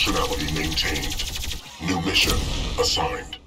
functionality maintained. New mission assigned.